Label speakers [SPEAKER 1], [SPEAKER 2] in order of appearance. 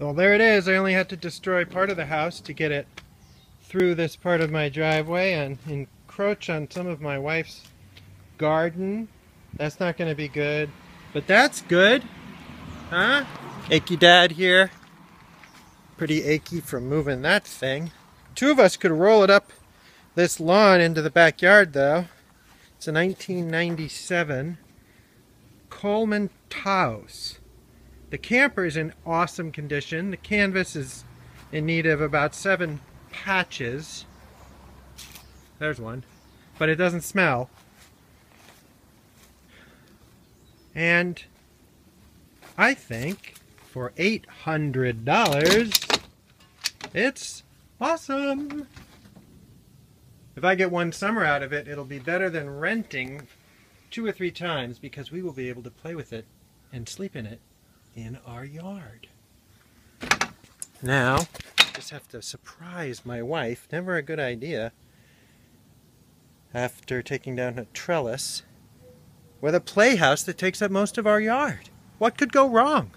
[SPEAKER 1] Well, there it is. I only had to destroy part of the house to get it through this part of my driveway and encroach on some of my wife's garden. That's not going to be good. But that's good. Huh? Achy dad here. Pretty achy from moving that thing. Two of us could roll it up this lawn into the backyard though. It's a 1997 Coleman Taos. The camper is in awesome condition. The canvas is in need of about seven patches. There's one. But it doesn't smell. And I think for $800, it's awesome. If I get one summer out of it, it'll be better than renting two or three times because we will be able to play with it and sleep in it in our yard. Now, just have to surprise my wife. Never a good idea. After taking down a trellis with a playhouse that takes up most of our yard. What could go wrong?